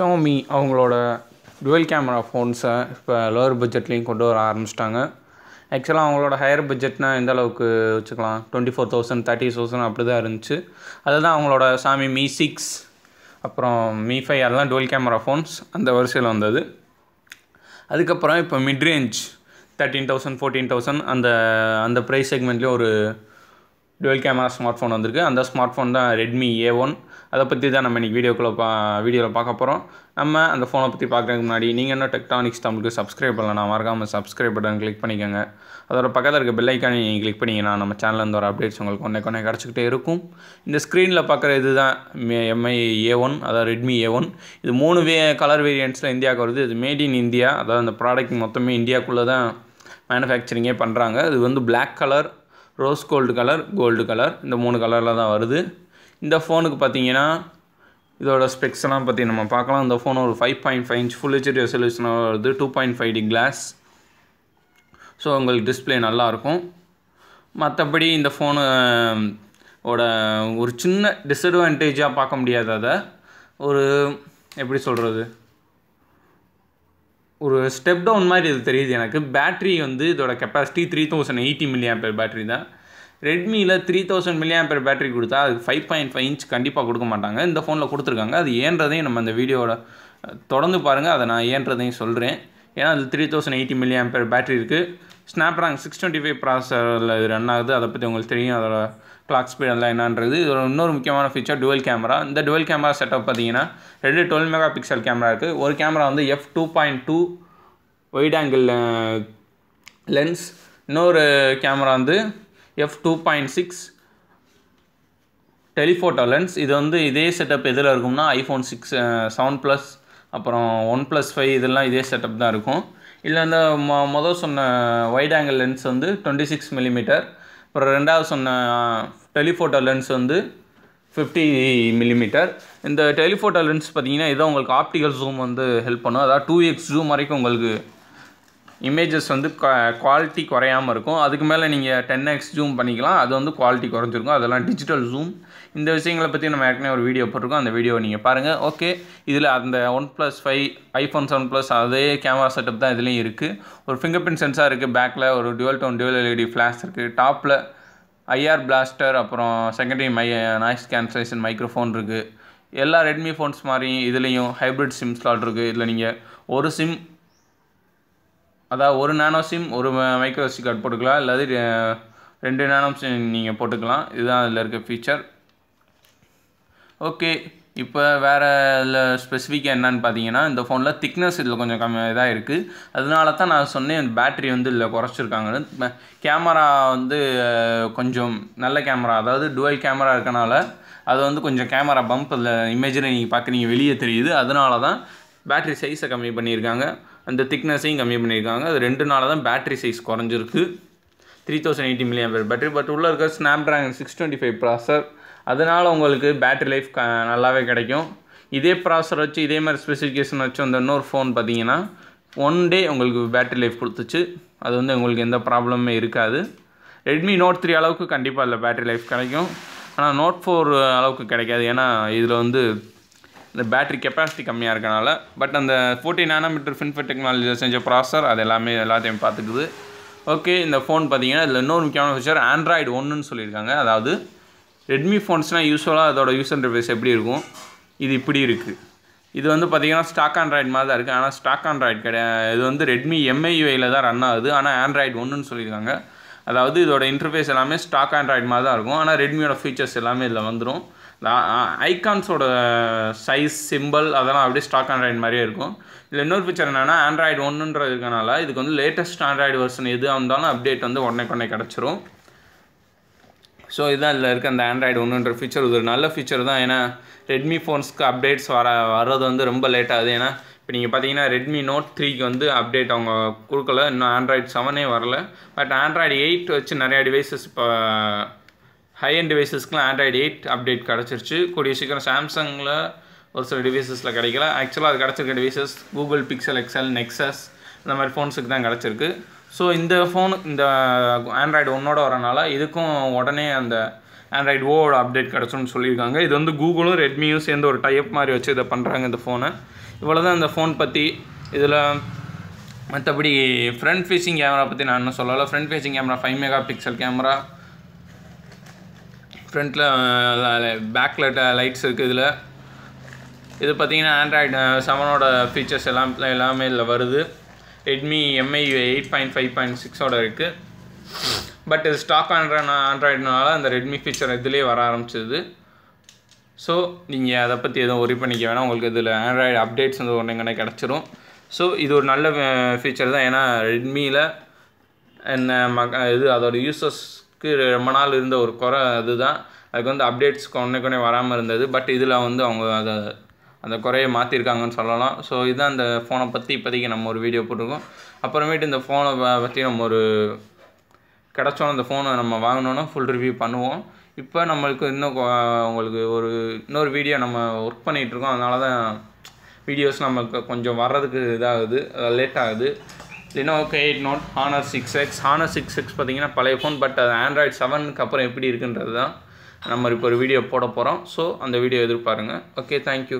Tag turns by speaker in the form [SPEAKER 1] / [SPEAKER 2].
[SPEAKER 1] Xiaomi அவங்களோட dual camera ஃபோன்ஸை இப்போ lower பட்ஜெட்லேயும் கொண்டு வர ஆரம்பிச்சிட்டாங்க. ஆக்சுவலாக அவங்களோட ஹையர் பட்ஜெட்னால் எந்த அளவுக்கு வச்சுக்கலாம்? Twenty four thousand thirty thousand அப்படி தான் இருந்துச்சு. அதுதான் அவங்களோட சாமி மீ சிக்ஸ் அப்புறம் மீ ஃபைவ் அதெல்லாம் டுவெல் கேமரா ஃபோன்ஸ் அந்த வரிசையில் வந்தது. அதுக்கப்புறம் இப்போ midrange thirteen thousand fourteen thousand அந்த அந்த ப்ரைஸ் செக்மெண்ட்லேயும் ஒரு டுவெல் கேமரா ஸ்மார்ட் ஃபோன் வந்திருக்கு. அந்த ஸ்மார்ட் ஃபோன் தான் ரெட்மி ஏ ஒன் அதை பற்றி தான் நம்ம இன்றைக்கி வீடியோக்குள்ளே பா வீடியோவில் பார்க்க போகிறோம் நம்ம அந்த ஃபோனை பற்றி பார்க்குறதுக்கு முன்னாடி நீங்கள் என்ன டெக்டானிக்ஸ் தமிழுக்கு சப்ஸ்கிரைப் பண்ணலாம் மறக்காமல் சப்ஸ்கிரைப் பட்டன் கிளிக் பண்ணிக்கோங்க. அதோட பக்கத்தில் இருக்க பெல் நீங்கள் கிளிக் பண்ணிங்கன்னா நம்ம சேனலில் வர அப்டேட்ஸ் உங்களுக்கு ஒன்றே கொண்டே கிடச்சிக்கிட்டே இருக்கும். இந்த ஸ்க்ரீனில் பார்க்குற இது தான் எம்ஐ ஏ ஒன் அதாவது ரெட்மி ஏ ஒன் இது மூணு வே கலர் வேரியன்ட்ஸில் இந்தியாவுக்கு வருது. இது மேட் இன் இந்தியா அதாவது அந்த ப்ராடக்ட் மொத்தமே இந்தியாவுக்குள்ளே தான் மேனுஃபேக்சரிங்கே பண்ணுறாங்க இது வந்து black colour rose gold colour gold colour இந்த மூணு கலரில் தான் வருது. இந்த ஃபோனுக்கு பார்த்தீங்கன்னா இதோட ஸ்பெக்ஸ் எல்லாம் பற்றி நம்ம பார்க்கலாம். இந்த ஃபோன் ஒரு five point five inch full HD ரெசல்யூஷனாக வருது. Two point five D glass so உங்களுக்கு டிஸ்பிளே நல்லாயிருக்கும் மற்றபடி இந்த ஃபோனு ஓட ஒரு சின்ன டிஸ்அட்வான்டேஜாக பார்க்க முடியாது அதை ஒரு எப்படி சொல்கிறது ஒரு ஸ்டெப் டவுன் மாதிரி இது தெரியுது எனக்கு. பேட்ரி வந்து இதோட capacity three thousand eighty million battery தான். ரெட்மியில் த்ரீ தௌசண்ட் மில்லியம்பர் பேட்ரி கொடுத்தா அதுக்கு ஃபைவ் பாயிண்ட் ஃபைவ் இன்ச் கண்டிப்பாக கொடுக்க மாட்டாங்க. இந்த ஃபோனில் கொடுத்துருக்காங்க. அது ஏன்றதையும் நம்ம அந்த வீடியோவோட தொடர்ந்து பாருங்கள் அதை நான் ஏன்றதையும் சொல்கிறேன் ஏன்னா அது three thousand eighty million per battery இருக்குது ஸ்னாப்ராங் சிக்ஸ் டுவெண்ட்டி ஃபைவ் ப்ராசரில் இது ரன் ஆகுது. அதை பற்றி உங்களுக்கு தெரியும். அதோட கிளாக் ஸ்பீட் எல்லாம் என்னன்றது. இதோட இன்னொரு முக்கியமான ஃபீச்சர் டுவெல் கேமரா இந்த டுவெல் கேமரா செட்டப் பார்த்தீங்கன்னா ரெண்டு டுவெல் மெகா பிக்சல் கேமரா இருக்குது ஒரு கேமரா வந்து F two point two wide angle lens இன்னொரு கேமரா வந்து F two point six telephoto lens இது வந்து இதே செட்டப் எதில் இருக்கும்னா ஐஃபோன் சிக்ஸ் செவன் ப்ளஸ் அப்புறம் ஒன் ப்ளஸ் ஃபைவ் இதெல்லாம் இதே செட்டப் தான் இருக்கும். இல்லை அந்த மொ மொதல் சொன்ன வைட் ஆங்கிள் லென்ஸ் வந்து டுவெண்ட்டி சிக்ஸ் மில்லிமீட்டர் அப்புறம் ரெண்டாவது சொன்ன டெலிஃபோட்டோ லென்ஸ் வந்து ஃபிஃப்டி மில்லிமீட்டர் இந்த டெலிஃபோட்டோ லென்ஸ் பார்த்தீங்கன்னா இதான் உங்களுக்கு ஆப்டிக்கல் ஜூம் வந்து ஹெல்ப் பண்ணும். அதாவது டூ எக்ஸ் ஜூம் வரைக்கும் உங்களுக்கு இமேஜஸ் வந்து குவாலிட்டி குறையாமல் இருக்கும். அதுக்கு மேலே நீங்கள் டென் எக்ஸ் ஜூம் பண்ணிக்கலாம். அது வந்து குவாலிட்டி குறைஞ்சிருக்கும். அதெல்லாம் டிஜிட்டல் ஜூம் இந்த விஷயங்களை பற்றி நம்ம ஏற்கனவே ஒரு வீடியோ போட்டிருக்கோம். அந்த வீடியோ நீங்கள் பாருங்கள் ஓகே இதில் அந்த One Plus five iPhone seven plus அதே கேமரா செட்டப் தான் இதுலேயும் இருக்குது ஒரு ஃபிங்கர் பிரிண்ட் சென்சார் இருக்குது பேக்கில் ஒரு dual tone dual LED flash இருக்குது டாப்பில் ஐஆர் பிளாஸ்டர் அப்புறம் secondary mic noise cancellation microphone இருக்குது எல்லா ரெட்மி ஃபோன்ஸ் மாதிரி இதுலேயும் ஹைப்ரிட் சிம் ஸ்லாட் இருக்குது இதில் நீங்கள் ஒரு சிம் அதாவது ஒரு நேனோ சிம் ஒரு மைக்ரோ எஸ்டி கார்டு போட்டுக்கலாம். இல்லாது ரெண்டு நேனோ சிம் நீங்கள் போட்டுக்கலாம். இதுதான் அதில் இருக்க ஃபீச்சர் ஓகே இப்போ வேறு இதில் ஸ்பெசிஃபிக்காக என்னன்னு பார்த்தீங்கன்னா இந்த ஃபோனில் திக்னஸ் இதில் கொஞ்சம் கம்மி இதாக இருக்குது அதனால தான் நான் சொன்னேன் பேட்ரி வந்து இதில் குறைச்சிருக்காங்கன்னு. கேமரா வந்து கொஞ்சம் நல்ல கேமரா அதாவது டுவல் கேமரா இருக்கனால அது வந்து கொஞ்சம் கேமரா பம்ப் அதில் இமேஜில் நீங்கள் பார்க்குறீங்க வெளியே தெரியுது. அதனால தான் பேட்ரி சைஸை கம்மி பண்ணியிருக்காங்க. அந்த திக்னஸையும் கம்மி பண்ணியிருக்காங்க. அது ரெண்டு நாளாக தான் பேட்டரி சைஸ் குறைஞ்சிருக்கு. Three thousand eighty million per battery but உள்ளே இருக்கிற Snapdragon six twenty five processor அதனால் உங்களுக்கு பேட்ரி லைஃப் க நல்லாவே கிடைக்கும். இதே ப்ராசர் வச்சு இதே மாதிரி ஸ்பெசிஃபிகேஷன் வச்சு அந்த இன்னொரு ஃபோன் பார்த்தீங்கன்னா ஒன் டே உங்களுக்கு பேட்ரி லைஃப் கொடுத்துச்சு. அது வந்து உங்களுக்கு எந்த ப்ராப்ளமே இருக்காது. ரெட்மி நோட் த்ரீ அளவுக்கு கண்டிப்பாக இல்லை பேட்டரி லைஃப் கிடைக்கும். ஆனால் நோட் ஃபோர் அளவுக்கு கிடைக்காது. ஏன்னா இதில் வந்து இந்த பேட்ரி கெப்பாசிட்டி கம்மியாக இருக்கனால பட் அந்த ஃபோர்ட்டி நானோமீட்டர் ஃபின்ஃபெட் டெக்னாலஜியில் செஞ்ச ப்ராசர் அது எல்லாமே எல்லாத்தையும் பார்த்துக்குது. ஓகே இந்த ஃபோன் பார்த்தீங்கன்னா இதில் இன்னொரு முக்கியமான ஃபீச்சர் ஆண்ட்ராய்டு ஒன்றுன்னு சொல்லியிருக்காங்க. அதாவது ரெட்மி ஃபோன்ஸ்னால் யூஸ்வலாக அதோட யூஸ் இன்டர்ஃபேஸ் எப்படி இருக்கும்? இது இப்படி இருக்குது இது வந்து பார்த்திங்கன்னா ஸ்டாக் ஆண்ட்ராய்டு மாதிரி தான் இருக்குது ஆனால் ஸ்டாக் ஆண்ட்ராய்டு கிடையாது இது வந்து ரெட்மி எம்ஐயூஐயில் தான் ரன் ஆகுது. ஆனால் ஆண்ட்ராய்டு ஒன்றுன்னு சொல்லியிருக்காங்க. அதாவது இதோட இன்டர்ஃபேஸ் எல்லாமே ஸ்டாக் ஆண்ட்ராய்டு மாதிரி தான் இருக்கும். ஆனால் ரெட்மியோட ஃபீச்சர்ஸ் எல்லாமே இதில் வந்துடும் ஐக்கான்ஸோட சைஸ் சிம்பிள் அதெல்லாம் அப்படியே ஸ்டாக் ஆண்ட்ராய்டு மாதிரியே இருக்கும். இதில் இன்னொரு ஃபீச்சர் என்னென்னா ஆண்ட்ராய்டு ஒன்றுன்றது இருக்கனால இதுக்கு வந்து லேட்டஸ்ட் ஆண்ட்ராய்டு வெர்ஷன் எது இருந்தாலும் அப்டேட் வந்து உடனே உடனே கிடச்சிரும். ஸோ இதுதான் இதில் இருக்க அந்த ஆண்ட்ராய்டு ஒன்றுன்ற ஃபீச்சர் இது ஒரு நல்ல ஃபீச்சர் தான். ஏன்னா ரெட்மி ஃபோன்ஸ்க்கு அப்டேட்ஸ் வர வர்றது வந்து ரொம்ப லேட் ஆகுது. ஏன்னா இப்போ நீங்கள் பார்த்தீங்கன்னா ரெட்மி நோட் த்ரீக்கு வந்து அப்டேட் அவங்க கொடுக்கல. இன்னும் ஆண்ட்ராய்டு செவனே வரல. பட் ஆண்ட்ராய்டு எயிட் வச்சு நிறையா டிவைசஸ் இப்போ ஹை அண்ட் டிவைசஸ்க்குலாம் ஆண்ட்ராய்டு எயிட் அப்டேட் கிடச்சிருச்சு. கூடிய சீக்கிரம் சாம்சங்கில் ஒரு சில டிவைசஸில் கிடைக்கல. ஆக்சுவலாக அது கிடச்சிருக்க devices Google Pixel XL Nexus இந்த மாதிரி ஃபோன்ஸுக்கு தான் கிடச்சிருக்கு. ஸோ இந்த ஃபோனு இந்த ஆண்ட்ராய்டு ஒன்னோட வரனால இதுக்கும் உடனே அந்த ஆண்ட்ராய்டு ஓவோட அப்டேட் கிடச்சோன்னு சொல்லியிருக்காங்க. இது வந்து கூகுளும் ரெட்மியும் சேர்ந்து ஒரு டைப் மாதிரி வச்சு இதை பண்ணுறாங்க இந்த ஃபோனை இவ்வளோ தான் இந்த ஃபோன் பற்றி இதில் மற்றபடி ஃப்ரண்ட் ஃபேஸிங் கேமரா பற்றி நான் என்ன சொல்லலை. Front facing camera five mega pixel camera ஃப்ரண்ட்டில் பேக்கில் லைட்ஸ் இருக்குது இதில். இது பார்த்தீங்கன்னா ஆண்ட்ராய்டு செவனோட ஃபீச்சர்ஸ் எல்லாம் எல்லாமே இதில் வருது. Redmi MI eight point five point சிக்ஸோட இருக்குது பட் இது ஸ்டாக் ஆண்ட்ராய்டு ஆண்ட்ராய்டுனால அந்த ரெட்மி ஃபீச்சர் இதுலேயே வர ஆரம்பிச்சிது. ஸோ நீங்கள் அதை பற்றி எதுவும் ஒரி பண்ணிக்க வேணாம். உங்களுக்கு இதில் ஆண்ட்ராய்டு அப்டேட்ஸ் வந்து உடனே கிடச்சிரும். ஸோ இது ஒரு நல்ல ஃபீச்சர் தான். ஏன்னா ரெட்மியில் என்ன மக இது அதோடய யூசர்ஸ் யூசர்ஸ்க்கு ரொம்ப நாள் இருந்த ஒரு குறை அதுதான். அதுக்கு வந்து அப்டேட்ஸ் கொன்னே கொன்னே வராமல் இருந்தது. பட் இதில் வந்து அவங்க அதை அந்த குறையை மாற்றிருக்காங்கன்னு சொல்லலாம். ஸோ இதுதான் இந்த ஃபோனை பற்றி இப்போதைக்கு நம்ம ஒரு வீடியோ போட்டிருக்கோம். அப்புறமேட்டு இந்த ஃபோனை பற்றி நம்ம ஒரு கிடச்சோம் அந்த ஃபோனை நம்ம வாங்கினோன்னா ஃபுல் ரிவ்யூ பண்ணுவோம். இப்போ நம்மளுக்கு இன்னும் கொ- உங்களுக்கு ஒரு இன்னொரு வீடியோ நம்ம ஒர்க் பண்ணிகிட்ருக்கோம் அதனால தான் வீடியோஸ் நமக்கு கொஞ்சம் வர்றதுக்கு இதாகுது லேட் ஆகுது. லினோக்கு eight note Honor six X Honor six X பார்த்தீங்கன்னா பழைய ஃபோன் பட் அது ஆண்ட்ராய்ட் செவனுக்கு அப்புறம் எப்படி இருக்குன்றது தான் நம்ம இப்போ ஒரு வீடியோ போட போகிறோம் ஸோ அந்த வீடியோ எதிர்பாருங்க. Okay thank you